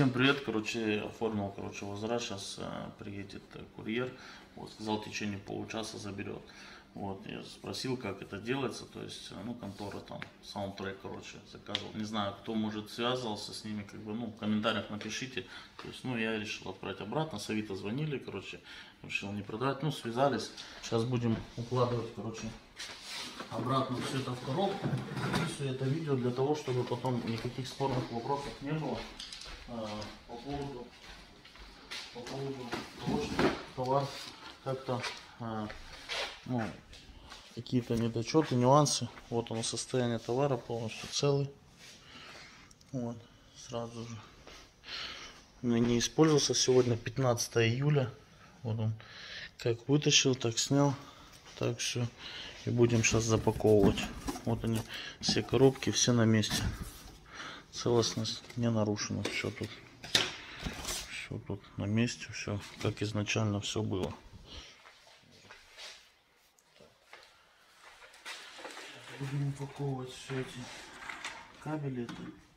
Всем привет, короче, оформил, короче, возврат, сейчас приедет э, курьер, вот, сказал, в течение получаса заберет. Вот, я спросил, как это делается, то есть, э, ну, контора там, саундтрек, короче, заказывал. Не знаю, кто, может, связывался с ними, как бы, ну, в комментариях напишите. То есть, ну, я решил отправить обратно, с Авито звонили, короче, решил не продавать, ну, связались. Сейчас будем укладывать, короче, обратно все это в коробку. Все это видео для того, чтобы потом никаких спорных вопросов не было по поводу, по поводу того, что товар как-то а, ну, какие-то недочеты, нюансы. Вот оно состояние товара полностью целый. Вот, сразу же. Не использовался сегодня 15 июля. Вот он как вытащил, так снял. Так все. И будем сейчас запаковывать. Вот они, все коробки, все на месте. Целостность не нарушена. Все тут. Все тут на месте. Все как изначально все было. Будем упаковывать все эти кабели.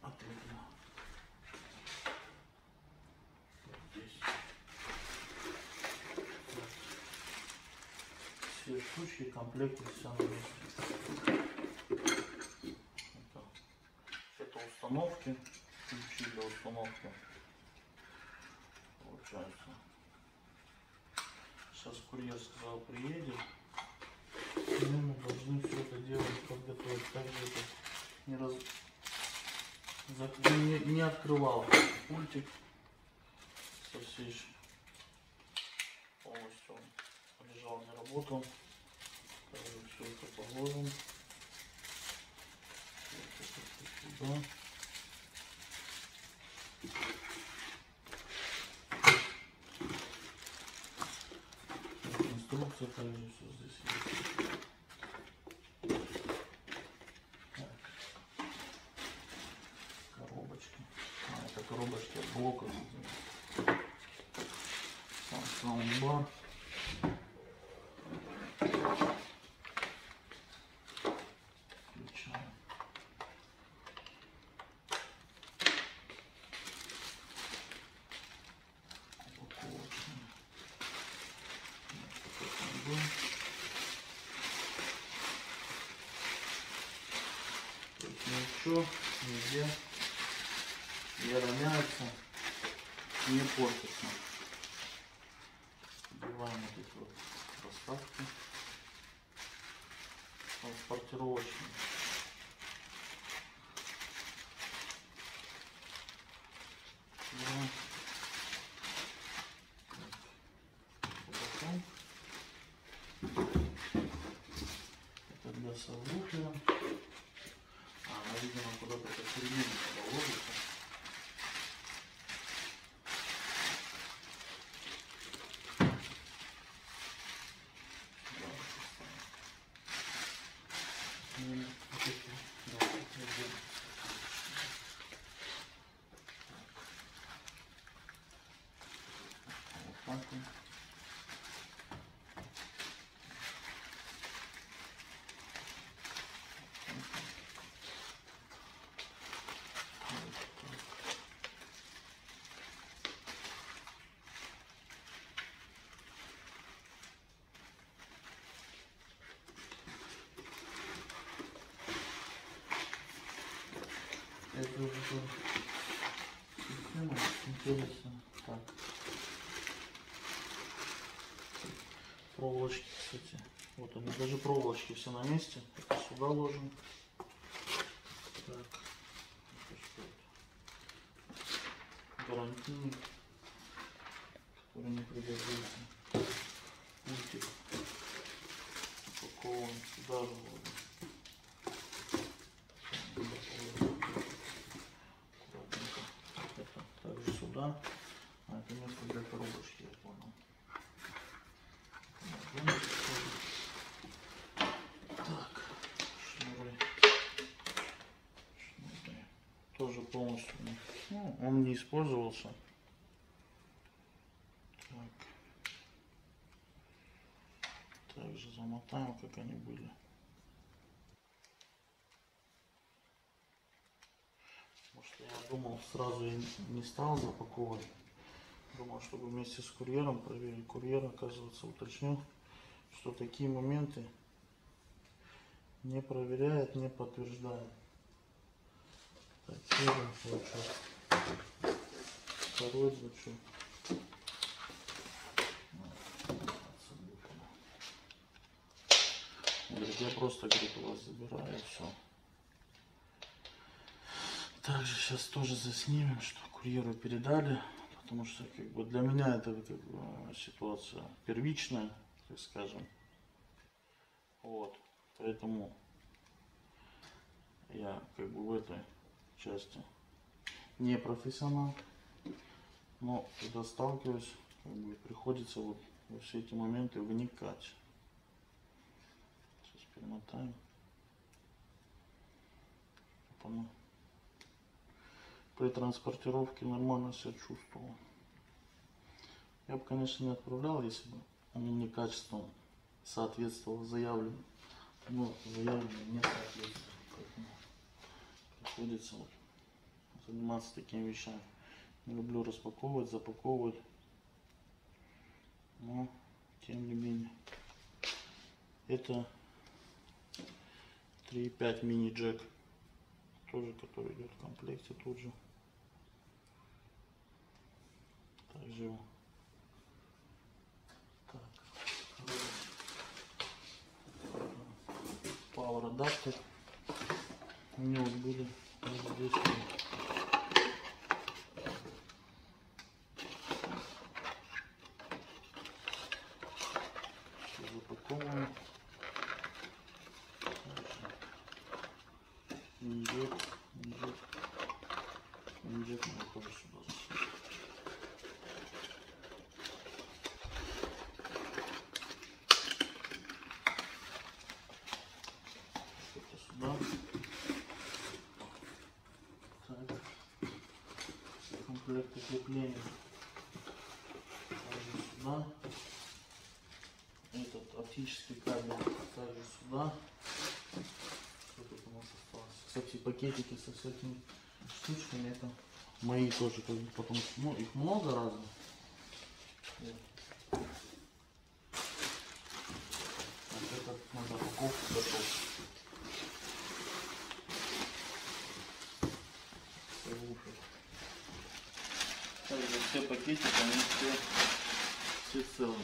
Отрезано. все штучки, комплекты, все на месте. Это, это установки, ключи для установки. Получается. Сейчас курьер сказал приедет. И мы должны все это делать, подготовить. Также это не, раз... не, не открывал пультик со всей полностью лежал, не работал. Все это положим. Сюда. Также все здесь есть. Так. Коробочки. А, это коробочки от блока. Сам саундбар. Есть ничего нигде не роняется, не портится. Убиваем вот эти вот расставки транспортировочные. Да. Потом. Это для сабвуфера. А, она, видимо, куда-то посередине положится. М, вот эти, да, вот эти. Вот так вот. Это уже интересная. Так. Проволочки, кстати. Вот они, даже проволочки все на месте. Это сюда ложим. Так. Гарантийный, который не пригодится. Пультик. Упакован сюда же ложим. Аккуратненько. Это также сюда. А это место для коробочки, я понял. Так, шнуры. Шнуры. Тоже полностью. Ну, он не использовался. Так. Также замотаем, как они были. Может я думал, сразу я не стал запаковывать. Думал, чтобы вместе с курьером проверить курьер, оказывается, уточнил, что такие моменты не проверяет, не подтверждает. Так, первый. Второй значок. Говорит, я просто, говорит, у вас забираю, все. Также сейчас тоже заснимем, что курьеру передали, потому что как бы для меня это как бы, ситуация первичная, так скажем. Вот, поэтому я как бы в этой части не профессионал, но когда сталкиваюсь, как бы приходится вот во все эти моменты вникать. Сейчас перемотаем. Оно при транспортировке нормально себя чувствовал. Я бы, конечно, не отправлял, если бы он мне качеством соответствовал заявленному. Но заявленное не соответствует. Приходится вот заниматься такими вещами. Не люблю распаковывать, запаковывать. Но, тем не менее. Это 3.5 мини-джек. Тоже, который идет в комплекте тут же. Также его. Так. Power адаптер. У него были здесь. Сюда. Так. Комплект укрепления. Также сюда. Этот оптический кабель также сюда. Что тут у нас осталось? Кстати, пакетики со всякими штучками это мои тоже, что ну, их много разных. Вот. Вот это надо упаковку готовить. Слушай. Пакетики, они все, все целые.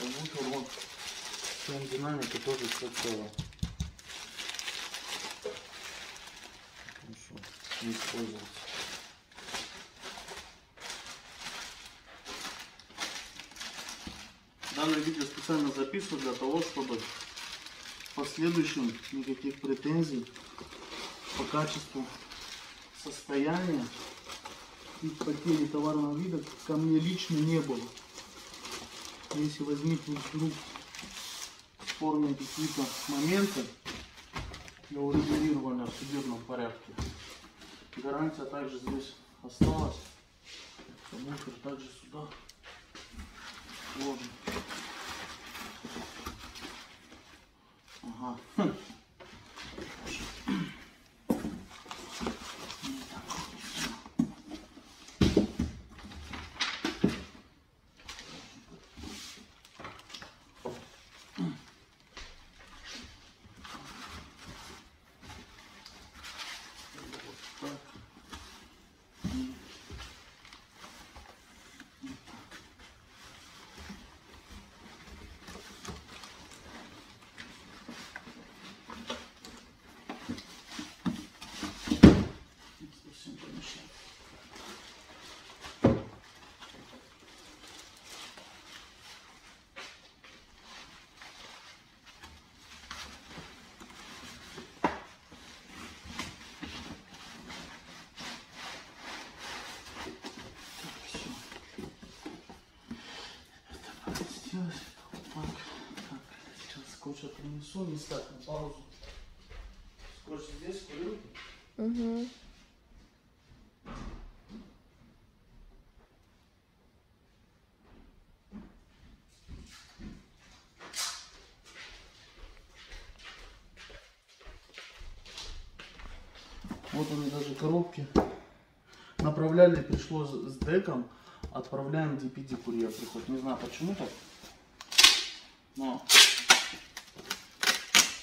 Бункер вот всем динамики тоже все целое. Ну что, не использовался. Данное видео специально записываю для того, чтобы в последующем никаких претензий по качеству состояния и потери товарного вида ко мне лично не было. Если возникнут вдруг спорные какие-то моменты для урегулирования в судебном порядке, гарантия также здесь осталась. Бункер также сюда вложен. Ага. Хм. Так. Совсем помешал. короче, принесу, не ставь на паузу. Скотч здесь, курилки. Угу. Вот они даже коробки. Направляли, пришло с с деком. Отправляем DPD курьер приходит. Не знаю почему так. Но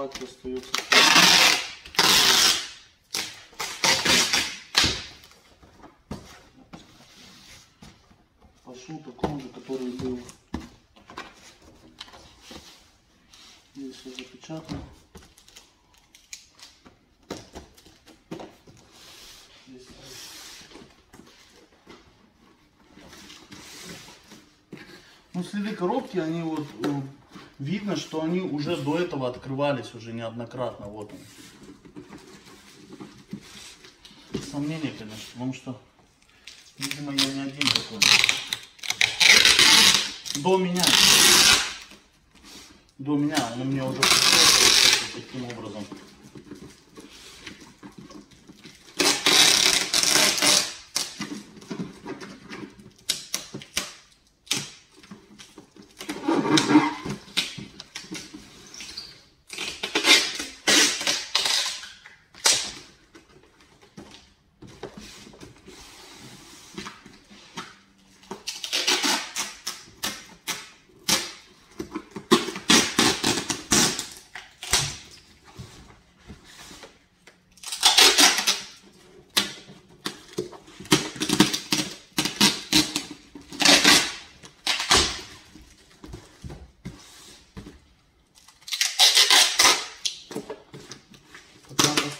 факт остается. Пошел таком же, который был. Здесь все запечатано. Ну, следы коробки, они вот, э, видно, что они уже до этого открывались уже неоднократно, вот они. Сомнения, конечно, потому что, видимо, я не один такой. До меня. До меня, он мне уже таким образом.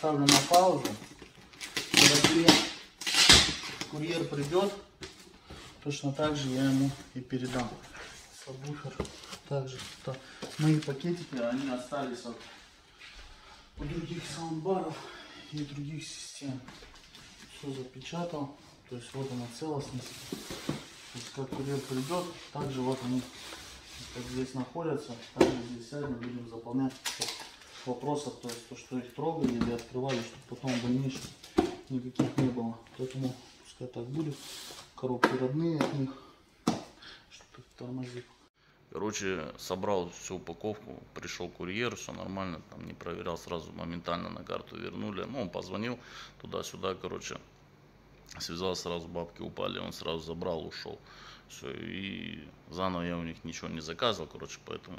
Поставлю на паузу. Когда курьер, курьер придет, точно так же я ему и передам. Сабвуфер. Также то мои пакетики, они остались от у других саундбаров и других систем. Все запечатал. То есть вот она целостность. То есть как курьер придет, также вот они как здесь находятся, также здесь сядем, будем заполнять вопросов, то есть то, что их трогали или открывали, чтобы потом в никаких не было. Поэтому пускай так будет. Коробки родные от них, что тормозит. Короче, собрал всю упаковку, пришел курьер, все нормально, там не проверял, сразу моментально на карту вернули. Ну, он позвонил туда-сюда, короче, связался, сразу бабки упали, он сразу забрал, ушел. Все, и заново я у них ничего не заказывал, короче, поэтому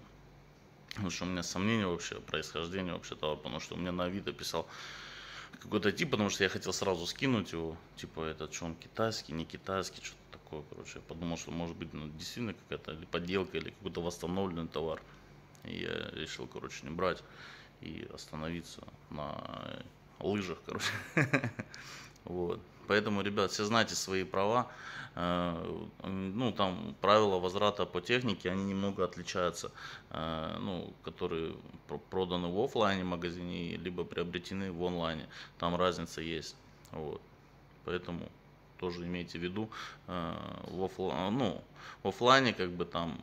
Потому что у меня сомнения вообще происхождения вообще того, потому что у меня на Авито писал какой-то тип, потому что я хотел сразу скинуть его, типа этот, что он китайский, не китайский, что-то такое, короче. Я подумал, что может быть ну, действительно какая-то или подделка, или какой-то восстановленный товар. И я решил, короче, не брать и остановиться на лыжах, короче. Вот. Поэтому, ребят, все знайте свои права. Э, Ну, там правила возврата по технике, они немного отличаются. Э, Ну, которые про- проданы в оффлайне магазине, либо приобретены в онлайне. Там разница есть. Вот. Поэтому тоже имейте в виду, э, в, оффла- ну, в оффлайне как бы там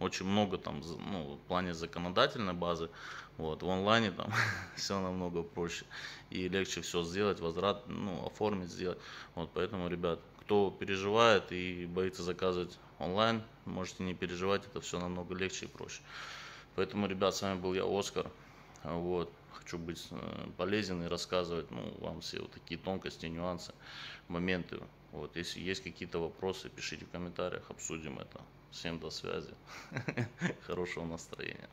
очень много там, ну, в плане законодательной базы, вот, в онлайне там все намного проще и легче все сделать, возврат, ну, оформить, сделать, вот, поэтому, ребят, кто переживает и боится заказывать онлайн, можете не переживать, это все намного легче и проще. Поэтому, ребят, с вами был я, Оскар, вот, хочу быть э, полезен и рассказывать, ну, вам все вот такие тонкости, нюансы, моменты, вот, если есть какие-то вопросы, пишите в комментариях, обсудим это. Всем до связи. Хорошего настроения.